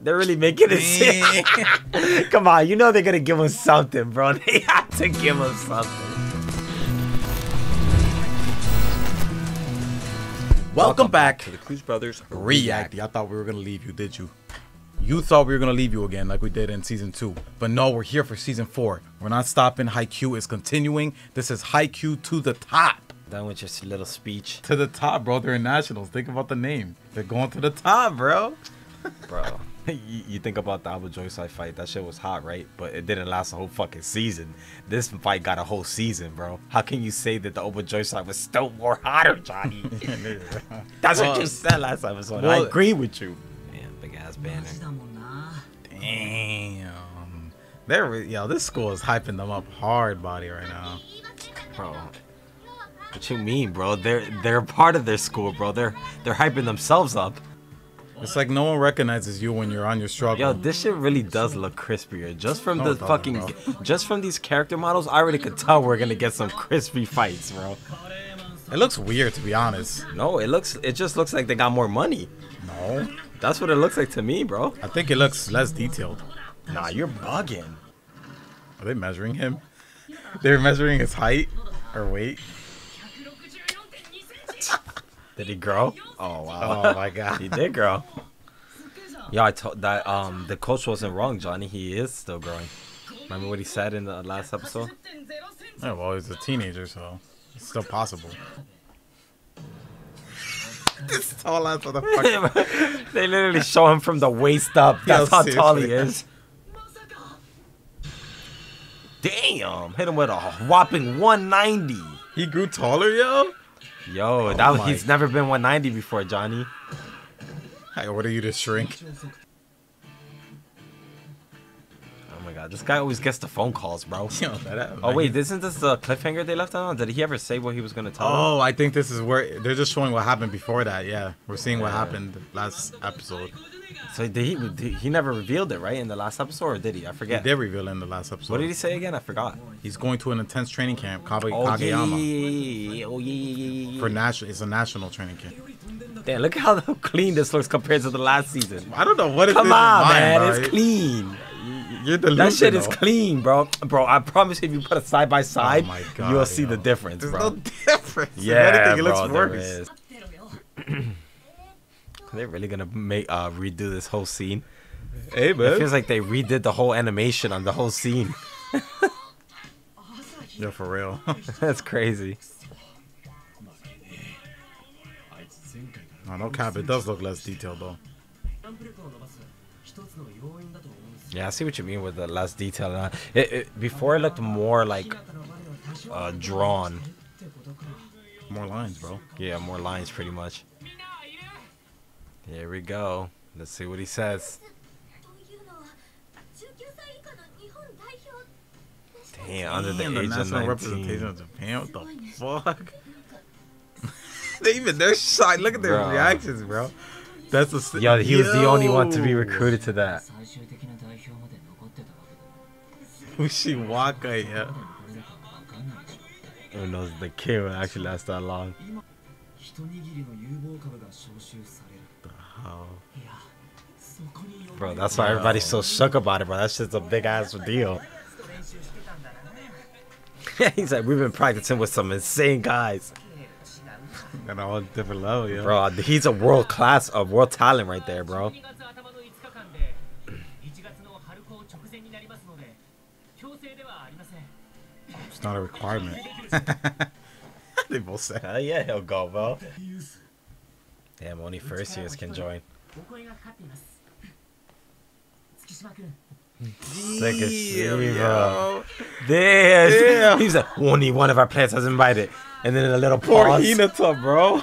They're really making it. Come on, you know they're gonna give him something, bro. They have to give him something. Welcome back to the Cruz Brothers React. I thought we were gonna leave you, did you? You thought we were gonna leave you again, like we did in season two. But no, we're here for season four. We're not stopping. Haikyuu is continuing. This is Haikyuu to the top. Done with your little speech, To the top, bro. They're in nationals. Think about the name. They're going to the top, bro. bro. you, you think about the Aoba Johsai fight, that shit was hot, right? But it didn't last a whole fucking season. This fight got a whole season, bro. How can you say that the Aoba Johsai was still more hotter, Johnny? That's what you said last episode. I well- agree with you. Man, big ass banner. Damn. They're re- yo, this school is hyping them up hard, body right now. Bro. What you mean, bro? They're they're part of their school, bro. They're they're hyping themselves up. It's like no one recognizes you when you're on your struggle. Yo, this shit really does look crispier. Just from No, the fucking, just from these character models, I already could tell we're gonna get some crispy fights, bro. it looks weird to be honest. No, it looks, it just looks like they got more money. No, That's what it looks like to me, bro. I think it looks less detailed. Nah, you're bugging. Are they measuring him? They're measuring his height or weight. Did he grow? Oh wow, Oh my god. he did grow. Yeah, I told that um the coach wasn't wrong, Johnny. He is still growing. Remember what he said in the last episode? Yeah, well, he's a teenager, so it's still possible. this tall ass motherfucker. they literally show him from the waist up. Yo, That's how tall he is. Damn, hit him with a whopping 190. He grew taller, yo. Yo, that was, my- he's never been 190 before, Johnny. I order you to shrink. Oh my god, this guy always gets the phone calls, bro. Yo, that, Oh wait, isn't this the cliffhanger they left on? Did he ever say what he was gonna tell? Oh, I think this is where they're just showing what happened before that. Yeah, we're seeing what happened last episode. So did he? Did, he never revealed it, right, in the last episode, or did he? I He forget. did reveal it in the last episode. What did he say again? I forgot. He's going to an intense training camp, Kage- Oh yeah, yeah, Kageyama, yeah, yeah, yeah. Oh yeah, yeah, yeah, yeah. for national. It's a national training camp. Damn, look how clean this looks compared to the last season. I don't know what it is. Come on, mine, man, bro. it's clean. You're delusional. That shit is clean, bro. Bro, I promise if you put it side by oh side, Oh my God, you'll see yo. the difference, There's bro. no difference. If yeah, anything, it looks bro, there worse. is. They're really gonna make uh redo this whole scene. Hey, It feels like they redid the whole animation on the whole scene. Yo, for real. That's crazy. no, no cap. It does look less detailed though. Yeah, I see what you mean with the less detail. Uh, It, it, before it looked more like uh, drawn. More lines, bro. Yeah, more lines pretty much. Here we go. Let's see what he says. Damn, under the age national of 19. representation of Japan. What the fuck? they even they're shy. Look at their bro. reactions, bro. That's a yo. He yo. was the only one to be recruited to that. Ushiwaka, yeah. Who knows the kid will actually last that long? Oh. Bro, that's why everybody's so shook about it, bro. That's just a big ass deal. He's like, we've been practicing with some insane guys. And all different level. Bro, he's a world class, a world talent right there, bro. It's not a requirement. they both said, yeah, he'll go, bro. Damn, only first years can join. Sick as zero. Yeah. He's like, only one of our players has invited. And then in a little Poor pause. Poor Hinata, bro.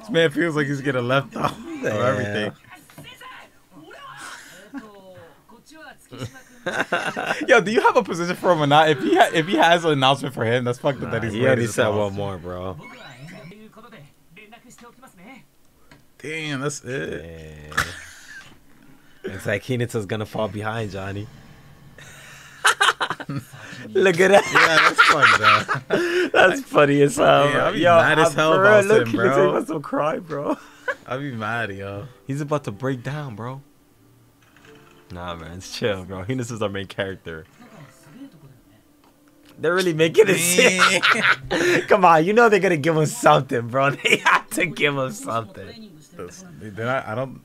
This man feels like he's getting left out of everything. Yo, do you have a position for him or not? If he ha- if he has an announcement for him, that's fucked up nah, that he's. He already said one more, bro. damn, that's it. It's like Hinata's gonna fall behind, Johnny. look at that. Yeah, that's funny. That. that's funny as hell. Yeah, I'll be yo, mad as hell about look, him, bro. He wants to cry, bro. I'll be mad, yo. He's about to break down, bro. Nah, man, it's chill, bro. Hines is our main character. They're really making it sick. Come on, you know they're gonna give him something, bro. They have to give him something this. Then I, I don't.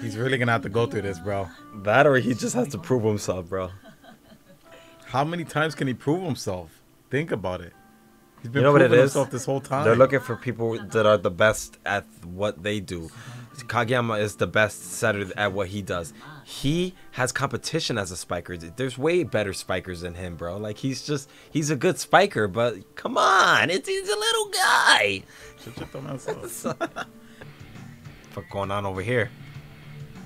He's really gonna have to go through this, bro. That or he just has to prove himself, bro. How many times can he prove himself? Think about it. He's been you know what it is? this whole time. They're looking for people that are the best at what they do. Kageyama is the best setter at what he does. He has competition as a spiker. There's way better spikers than him, bro. Like he's just he's a good spiker, but come on, it's he's a little guy. Shut your. What's going on over here?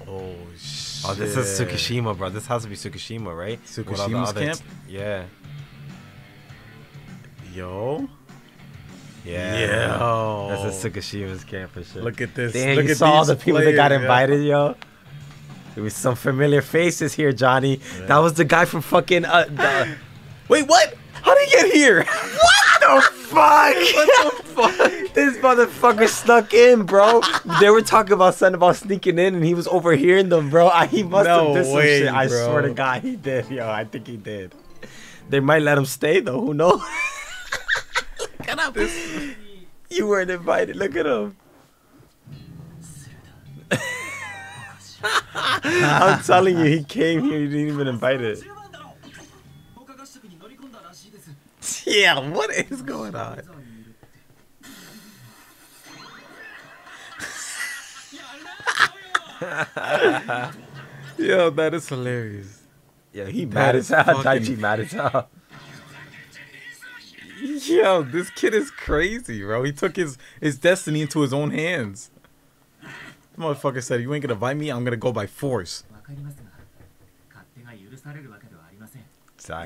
oh shit. Oh, this is Tsukishima, bro. This has to be Tsukishima, right? With all the other- camp? Yeah. Yo. Yeah. Yo. This is Tsukishima's camp for sure. Look at this. Damn, Look you at saw all the people that got invited, yo. There was some familiar faces here, Johnny. That was the guy from fucking. Uh, the, Wait, what? how did he get here? what the fuck? what the fuck? this motherfucker snuck in, bro. They were talking about something about sneaking in, and he was overhearing them, bro. I, he must No have did some way, shit. I swear to God, he did, yo. I think he did. They might let him stay though. Who knows? Look at him. You weren't invited. Look at him. I'm telling you, he came here. He didn't even invite it. yeah, what is going on? Yo, that is hilarious. Yeah, he mad as hell. Fucking... Daichi mad as hell. Yo, this kid is crazy, bro. He took his his destiny into his own hands. The motherfucker said, "You ain't gonna bite me. I'm gonna go by force."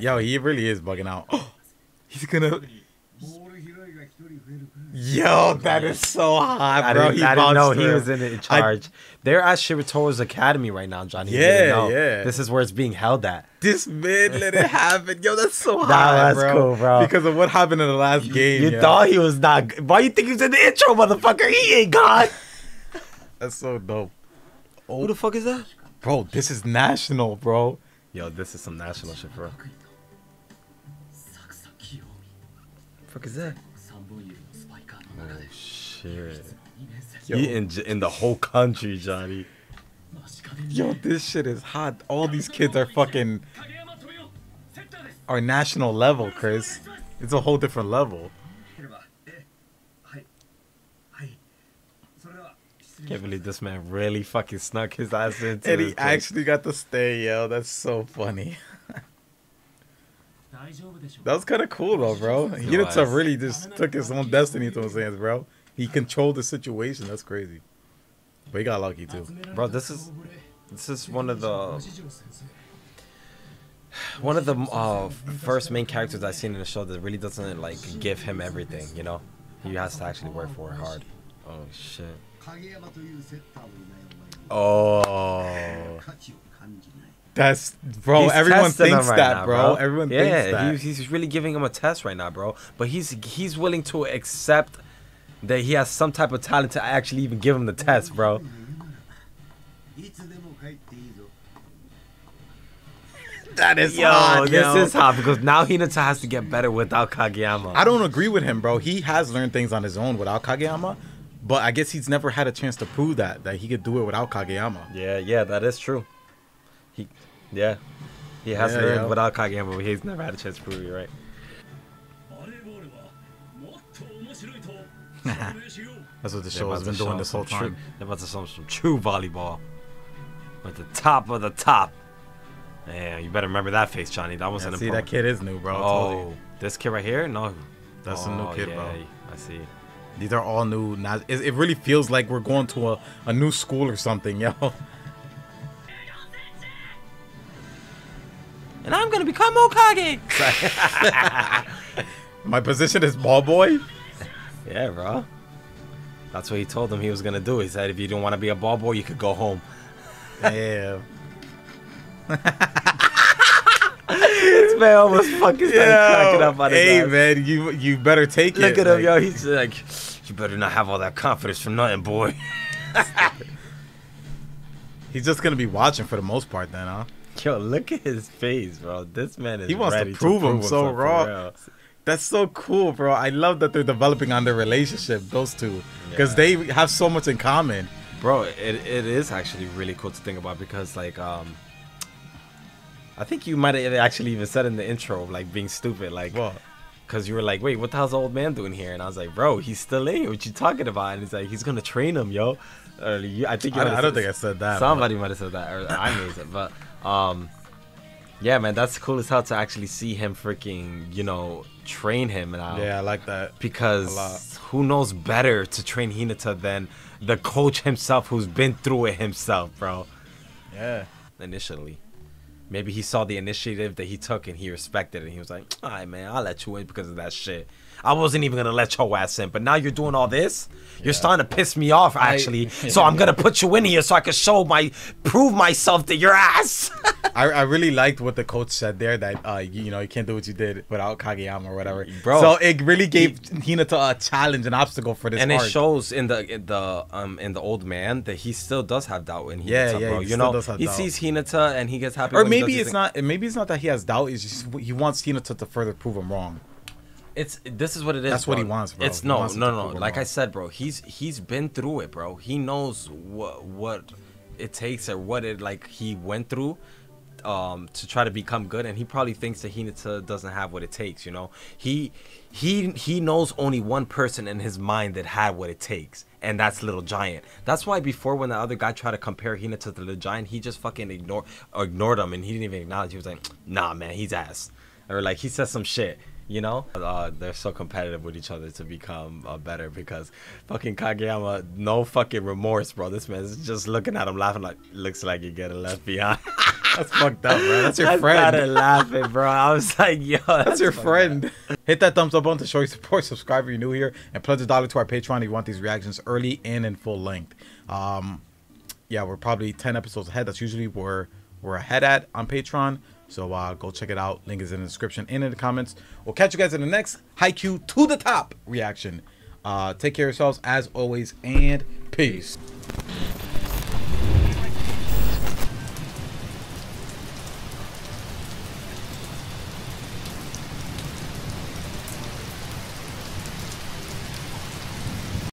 Yo, he really is bugging out. He's gonna. Yo, that is so hot, bro. I didn't, I didn't know he was in, charge. I, They're at Shiratorizawa Academy right now, Johnny. Yeah, yeah. This is where it's being held at. This man let it happen. Yo, that's so nah, hot, that's bro. cool, bro. Because of what happened in the last you, game. You yo. thought he was not. Why you think he was in the intro, motherfucker? He ain't gone. that's so dope. Oh. Who the fuck is that? Bro, this is national, bro. Yo, this is some national shit, bro. fuck is that? Oh shit! Yo. He in in the whole country, Johnny. Yo, this shit is hot. All these kids are fucking are national level, Chris. It's a whole different level. Can't believe this man really fucking snuck his ass into. And he actually got to stay, yo. That's so funny. That was kind of cool though, bro. Hinata really just took his own destiny to his hands, bro. He controlled the situation. That's crazy. But he got lucky too, bro. This is this is one of the one of the uh, first main characters I've seen in the show that really doesn't like give him everything. You know, he has to actually work for it hard. Oh shit. Oh. That's bro. He's everyone thinks right that, now, bro. Everyone yeah, thinks that. He's, he's really giving him a test right now, bro. But he's he's willing to accept that he has some type of talent to actually even give him the test, bro. that is yo, hot, This is hot because now Hinata has to get better without Kageyama. I don't agree with him, bro. He has learned things on his own without Kageyama, but I guess he's never had a chance to prove that that he could do it without Kageyama. Yeah, yeah, that is true. He yeah. He hasn't yeah, yeah. without but he's never had a chance to prove you right. That's what the show has been doing this whole time. They're about to show some true volleyball. At the top of the top. Yeah, you better remember that face, Johnny. That was yeah, an See, important. that kid is new, bro. Oh, this kid right here? No. That's oh, a new oh, kid, yeah, bro. I see. These are all new. It really feels like we're going to a, a new school or something, yo. And I'm gonna become Okage. My position is ball boy. yeah, bro. That's what he told him he was gonna do. He said if you don't want to be a ball boy, you could go home. Yeah. this man almost fucking started cracking up on his hey ass. man, you you better take Look it. Look at him, like- yo. He's like, you better not have all that confidence from nothing, boy. He's just gonna be watching for the most part, then, huh? Yo, look at his face, bro. This man is He wants to ready prove him so raw. That's so cool, bro. I love that they're developing on their relationship, those two, because Yeah. they have so much in common. Bro, it, it is actually really cool to think about because like um I think you might have actually even said in the intro like being stupid like What? Cause you were like, wait, what the hell's the old man doing here? And I was like, bro, he's still in here. What you talking about? And he's like, he's gonna train him, yo. Or you, I think you I, I don't think I said that. Somebody might have said that, or I made it, but um, yeah, man, that's cool as hell to actually see him freaking, you know, train him now. yeah, I like that. Because who knows better to train Hinata than the coach himself, who's been through it himself, bro. Yeah. Initially, maybe he saw the initiative that he took and he respected it. And he was like, "All right, man, I'll let you in because of that shit." I wasn't even gonna let your ass in, but now you're doing all this. You're starting to piss me off, actually. so I'm gonna put you in here so I can show my, prove myself to your ass. I, I really liked what the coach said there that uh you, you know you can't do what you did without Kageyama or whatever. Bro. So it really gave Hinata a challenge, an obstacle for this and it shows in the in the um in the old man that he still does have doubt in Hinata, Yeah, yeah, bro. he You still know, does have he doubt. sees Hinata and he gets happy. or he maybe it's not. Maybe it's not that he has doubt. It's just he wants Hinata to further prove him wrong. It's this is what it is. That's what he wants, bro. It's no, no, no. Like I said, bro, he's he's been through it, bro. He knows what what it takes or what it like he went through um to try to become good and he probably thinks that Hinata doesn't have what it takes you know he he he knows only one person in his mind that had what it takes and that's little giant that's why before when the other guy tried to compare Hinata to little giant he just fucking ignored ignored him and he didn't even acknowledge he was like nah man he's ass or like he said some shit you know uh, they're so competitive with each other to become uh, better because fucking Kageyama no fucking remorse bro this man's just looking at him laughing like looks like you're getting left behind That's fucked up, bro. That's your friend. I friend. started laughing, bro. I was like, yo, that's, That's your friend. Hit that thumbs up button to show your support. Subscribe if you're new here, and pledge a dollar to our Patreon if you want these reactions early and in full length. Um, yeah, we're probably ten episodes ahead. That's usually where we're ahead at on Patreon. So uh, go check it out. Link is in the description and in the comments. We'll catch you guys in the next Haikyuu to the top reaction. Uh, take care of yourselves as always, and peace.